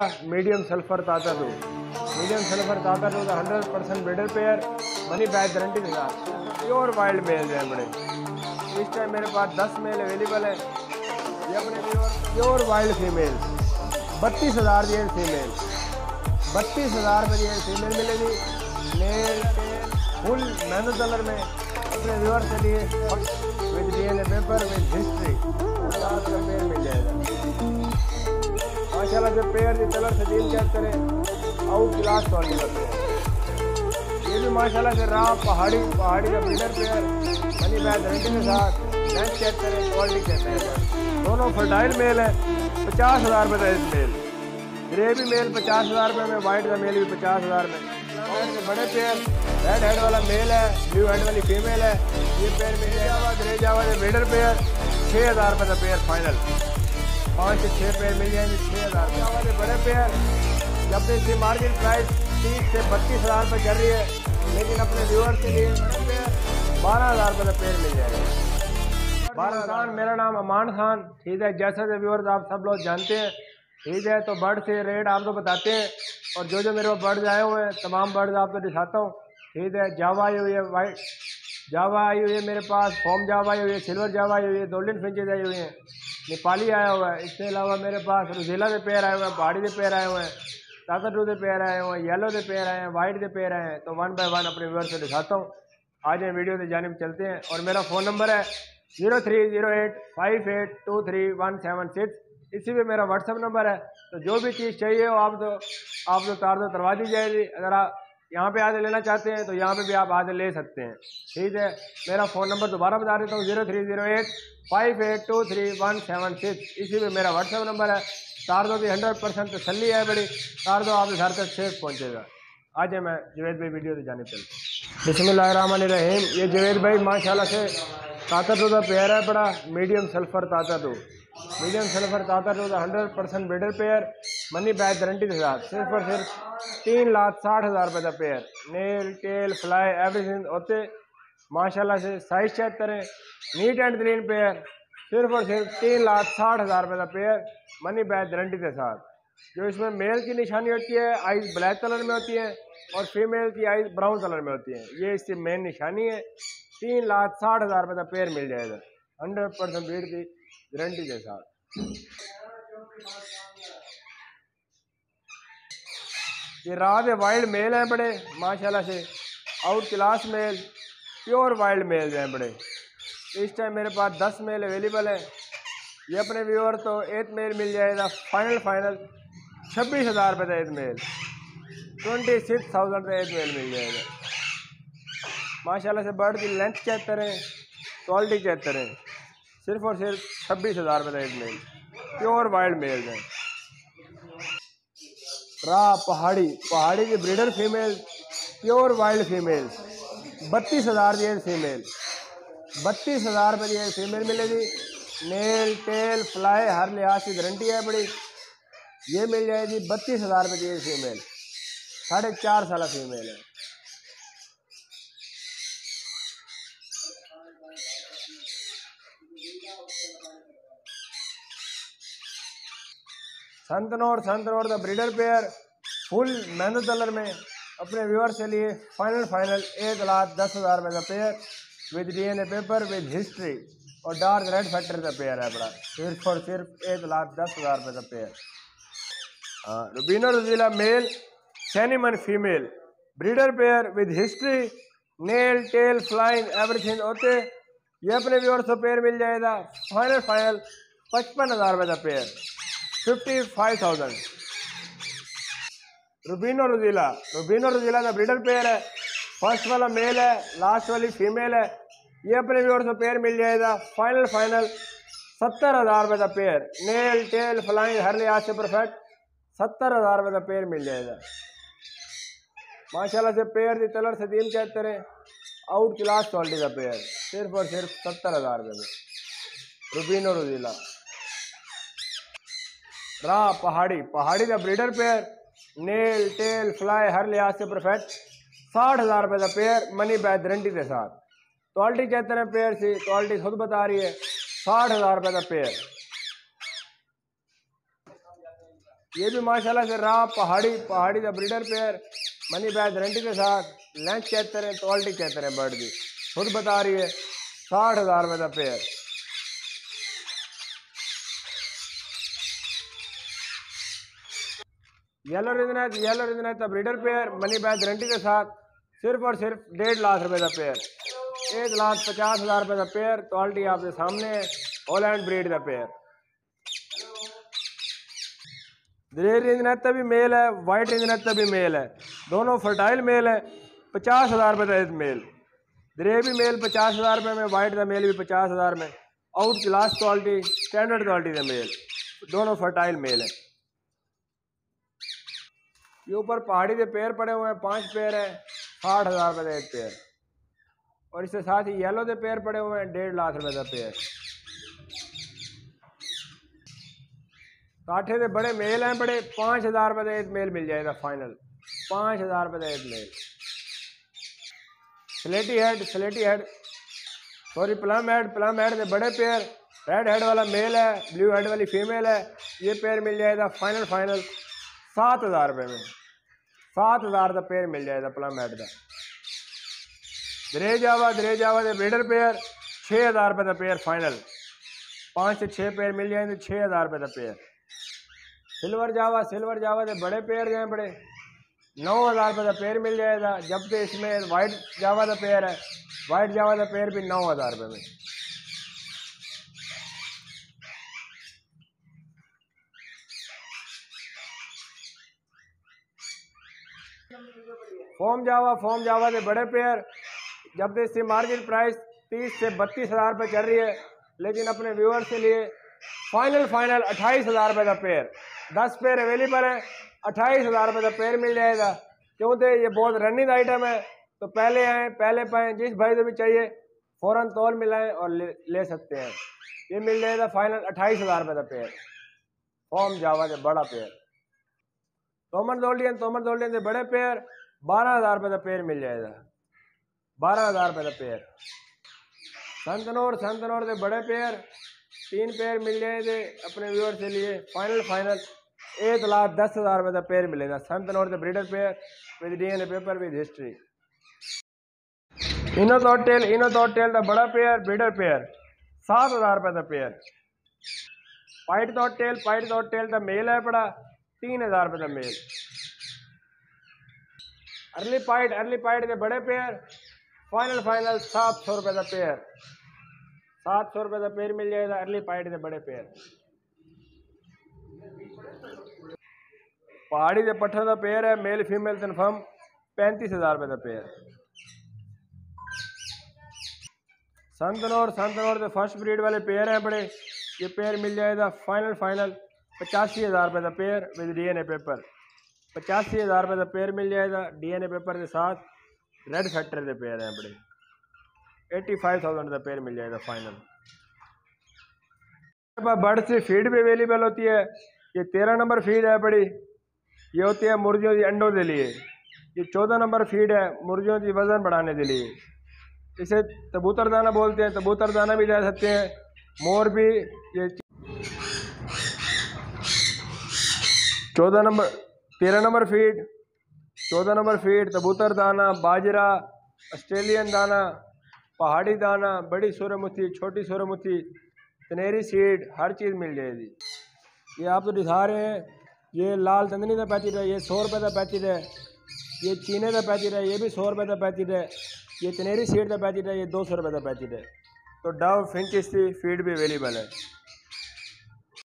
medium sulfur tata do medium sulfur tata do the 100% breeder pair money back guarantee साथ। Pure wild male है बड़े। इस time मेरे पास 10 mail available है। ये अपने प्योर प्योर वाइल्ड फीमेल बत्तीस हज़ार दिए फीमेल बत्तीस हज़ार में ये फीमेल मिलेगी। मेल फुल मेहनत कलर में। अपने व्यूअर के लिए with D N A paper with history pair माशाल्लाह जो पेयर की कलर से डील चेक करें आउट क्लास क्वालिटी का पेयर ये भी माशाल्लाह से राह, पहाड़ी पहाड़ी का breeder pair money back guarantee के साथ लेंथ चेक करें क्वालिटी चेक करें। दोनों फर्टाइल मेल है, पचास हज़ार रुपये का मेल ग्रेवी मेल पचास हज़ार रुपये में वाइट का मेल भी पचास हज़ार में। और बड़े पेयर रेड हेड वाला मेल है ब्लू हेड वाली फीमेल है। ये पेयर मिल जाएगा ग्रे जावा मिडल पेयर छः हज़ार रुपये का पेयर फाइनल पाँच से छः पेयर मिल जाएँगे छः हज़ार वाले बड़े पेयर जब इसकी मार्केट प्राइस तीस से बत्तीस हज़ार रुपये चल रही है लेकिन अपने व्यूअर के लिए बारह हज़ार रुपये का पेयर मिल जाएगा। बारह खान मेरा नाम अमान खान ठीक है? जैसे जो व्यूअर्स आप सब लोग जानते हैं ठीक है? तो बर्ड से रेट आपको बताते हैं और जो जो मेरे को बर्ड्स आए हुए हैं तमाम बर्ड्स आपको दिखाता हूँ ठीक है? जावा आई हुई है वाइट जावा आई हुई है मेरे पास फॉर्म जावा आई हुई है सिल्वर जावा आई हुई है गोल्डन फिंचेज आई हुई हैं। नेपाली आया हुआ है इसके अलावा मेरे पास रुझेला के पेयर आए हुए हैं पहाड़ी के पेयर आए हुए हैं टाकटू के पेयर आए हुए हैं येलो के पेयर आए हैं वाइट के पेयर आए हैं। तो वन बाय वन अपने व्यवर से दिखाता हूँ। आज ये वीडियो से जानब चलते हैं और मेरा फ़ोन नंबर है zero three zero eight five eight two three one seven six इसी पे मेरा व्हाट्सअप नंबर है। तो जो भी चीज़ चाहिए हो आप तो आप तो तार दो करवा दी जाएगी। अगर आप यहाँ पे आगे लेना चाहते हैं तो यहाँ पे भी आप आगे ले सकते हैं। ठीक है? मेरा फ़ोन नंबर दोबारा बता देता हूँ zero three zero eight five eight two three one seven six इसी में मेरा व्हाट्सएप नंबर है। तार दो की हंड्रेड परसेंट तसली है, बड़ी। तार दो आपके घर तक सेफ़ पहुँचेगा। आज मैं जवेद भाई वीडियो से जाने चलते बिसमिल्लाम ये जवेद भाई, माशाल्लाह से ताकत का पेयर है, बड़ा मीडियम सल्फ़र ताता ताकत। मीडियम सल्फ़र ताकत hundred percent better pair money back guarantee के साथ सिर्फ़ और सिर्फ़ तीन लाख साठ हज़ार रुपये का pair nail tail fly everything होते माशाल्लाह से साइज़ चेक करें। नीट एंड क्लीन पेयर सिर्फ़ और सिर्फ़ तीन लाख साठ हज़ार रुपये का पेयर मनी बैक गारंटी के साथ। जो इसमें मेल की निशानी होती है आइज़ ब्लैक कलर में होती है और फीमेल की आइज़ ब्राउन कलर में होती है। ये इसकी मेन निशानी है। तीन लाख साठ हज़ार रुपये का पेयर मिल जाएगा हंड्रेड परसेंट भीड़ की गारंटी के साथ। ये रात वाइल्ड मेल हैं बड़े, माशाल्लाह से। Out class male pure wild male हैं बड़े। इस टाइम मेरे पास दस मेल अवेलेबल है। ये अपने व्यूअर तो एक मेल मिल जाएगा फाइनल फाइनल छब्बीस हज़ार रुपये एक मेल ट्वेंटी सिक्स थाउज़ेंड का मेल मिल जाएगा। माशाल्लाह से बर्ड की लेंथ चेक करें क्वालिटी चेक करें। सिर्फ़ और सिर्फ़ छब्बीस हज़ार रुपये एक मेल प्योर वाइल्ड मेल हैं। रा, पहाड़ी। पहाड़ी की breeder female pure wild female बत्तीस हज़ार की फीमेल बत्तीस हज़ार रुपये की फीमेल मिलेगी। नेल टेल फ्लाई हर लिहाज की गारंटी है बड़ी। ये मिल जाएगी बत्तीस हज़ार रुपये की फीमेल साढ़े चार साल फीमेल है। संतनौर संतनौर का ब्रीडर पेयर फुल मेहनत कलर में अपने व्यूअर्स के लिए फाइनल फाइनल एक लाख दस हज़ार रुपये का pair with DNA paper with history और डार्क रेड फैक्टर का पेयर है बड़ा। सिर्फ़ और सिर्फ़ एक लाख दस हज़ार रुपये का पेयर हाँ रुबीनो रजीला male सैनिमन female breeder pair with history nail tail flying everything होते ये अपने व्यूअर्स को पेयर मिल जाएगा। फाइनल फाइनल पचपन हज़ार रुपये का पेयर फिफ्टी फाइव थाउज़ेंड रुबीनो रुजीला रुबीनो रुजीला का ब्रीडर पेयर है फ़र्स्ट वाला मेल है लास्ट वाली फीमेल है. ये अपने व्यूअर्स को पेयर मिल जाएगा. फाइनल फाइनल सत्तर हज़ार रुपये का पेयर नेल टेल फ्लाइंग हर लिहाज से परफेक्ट सत्तर हज़ार रुपये का पेयर मिल जाएगा. माशाल्लाह से पेयर की कलर से दिन कहते करें. आउट क्लास क्वालिटी का पेयर सिर्फ़ और सिर्फ़ सत्तर हज़ार रुपये में. रुबीनो रुजीला रा पहाड़ी पहाड़ी का breeder pair nail tail fly हर लिहाज से परफेक्ट साठ हज़ार रुपये का पेयर मनी बैक गारंटी के साथ। क्वालिटी कहते हैं पेयर से क्वालिटी खुद बता रही है। साठ हज़ार रुपये का पेयर ये भी माशाल्लाह से रा पहाड़ी पहाड़ी का breeder pair money back guarantee के साथ। लेंथ कहते हैं क्वालिटी कहते हैं बर्ड की खुद बता रही है, साठ हज़ार रुपये का पेयर येलो रिजनेट येलो रिजनेट का breeder pair money back guarantee के साथ सिर्फ़ और सिर्फ़ डेढ़ लाख रुपए का पेयर एक लाख पचास हज़ार रुपये का पेयर क्वालिटी आपके सामने है हॉलैंड ब्रीड का पेयर ग्रे रिंजनेट भी मेल है वाइट रिंजनेट भी मेल है। दोनों फर्टाइल मेल है, पचास हज़ार रुपये का मेल ग्रे भी मेल पचास हज़ार रुपये में वाइट का मेल भी पचास हज़ार में। Out class quality standard quality का मेल दोनों फर्टाइल मेल है। ये ऊपर पहाड़ी के पेड़ पड़े हुए हैं, पाँच पेड़ है, साठ हज़ार रुपये का एक पेड़ और इसके साथ ही येलो के पेड़ पड़े हुए हैं, डेढ़ लाख रुपए का पेड़ काठे के बड़े मेल हैं, बड़े पाँच हज़ार रुपये का एक मेल मिल जाएगा फाइनल पाँच हज़ार रुपये का एक male slaty head slaty head sorry plum head plum head के बड़े पेयर रेड हेड वाला मेल है ब्लू हेड वाली फीमेल है। ये पेयर मिल जाएगा फाइनल फाइनल सात हज़ार रुपये में। सात हज़ार का पेयर मिल जाएगा प्लम हेड का दरे जावा दरे जावा के पेयर छः हज़ार रुपये का पेयर फाइनल पाँच से छः पेयर मिल जाएँगे, छः हज़ार रुपये का pair silver Java silver Java के बड़े पेयर हैं बड़े। नौ हज़ार रुपये का पेयर मिल जाएगा। जबकि इसमें वाइट जावा का पेयर है वाइट जावा का पेयर भी नौ हज़ार रुपये में। फॉर्म जावा फॉर्म जावा के बड़े पेयर जबकि इसकी मार्केट प्राइस तीस से बत्तीस हज़ार रुपये चल रही है लेकिन अपने व्यूअर्स के लिए फाइनल फाइनल अट्ठाईस हज़ार रुपये का पेयर दस पेयर अवेलेबल है अट्ठाईस हज़ार रुपये का पेयर मिल जाएगा। क्योंकि ये बहुत रनिंग आइटम है। तो पहले आएँ पहले पाएँ जिस भाई से भी चाहिए फ़ौरन तौल मिलाएँ और ले, ले सकते हैं। ये मिल जाएगा फाइनल अट्ठाईस हज़ार रुपये का पेयर फॉर्म जावा के बड़ा पेयर तोमर दोल्डियन तोमर दोल्डियन से बड़े पेयर बारह हज़ार रुपये का पेयर मिल जाएगा। बारह हज़ार रुपये का पेयर संतनौर संतनौर के बड़े पेयर तीन पेयर मिल जाएँगे अपने व्यूअर के लिए। फाइनल फाइनल एक लाख दस हज़ार रुपये का पेयर मिलेगा। संतनौर के breeder pair with DNA paper with history ino tail ino tail का बड़ा पेयर ब्रीडर पेयर सात हज़ार रुपये का pair pied tail pied tail का मेल है बड़ा, तीन हज़ार रुपये का male early pied early pied के बड़े पेयर फाइनल फाइनल सात सौ रुपये का पेयर सात सौ रुपये का पेयर मिल जाएगा अर्ली पाइट के बड़े पेयर पहाड़ी के पट्ठों का पेयर है मेल फीमेल कन्फर्म पैंतीस हज़ार रुपये का पेयर संतनौर संतनौर के फ़र्स्ट ब्रीड वाले पेयर हैं बड़े। ये पेयर मिल जाएगा फाइनल फाइनल पचासी हज़ार रुपये का पेयर विद डीएनए पेपर पचासी हज़ार रुपये का पेयर मिल जाएगा डीएनए पेपर के साथ रेड फैक्टर के पेयर हैं बड़े। एटी फाइव थाउज़ेंड का पेयर मिल जाएगा फाइनल बर्ड से फ़ीड भी अवेलेबल होती है। ये तेरह नंबर फ़ीड है बड़ी। ये होती है मुर्गियों की अंडों के लिए। ये चौदह नंबर फ़ीड है मुर्गियों की वज़न बढ़ाने के लिए। इसे कबूतर दाना बोलते हैं। कबूतर दाना भी ले सकते हैं। मोर भी ये चौदह नंबर तेरह नंबर फ़ीड चौदह नंबर फ़ीड कबूतर दाना, बाजरा, ऑस्ट्रेलियन दाना, पहाड़ी दाना, बड़ी सूरमुखी छोटी सूरमुखी तनेरी सीड, हर चीज़ मिल जाएगी। ये आप तो दिखा रहे हैं, ये लाल चंदनी का पैकेट है, ये सौ रुपये का पैकेट है, ये चीने का पैकेट है, ये भी सौ रुपये का पैकेट है, ये तनेरी सीड का पैकेट है, ये दो सौ रुपये का पैकेट है। तो डव, फिंच फ़ीड भी अवेलेबल है।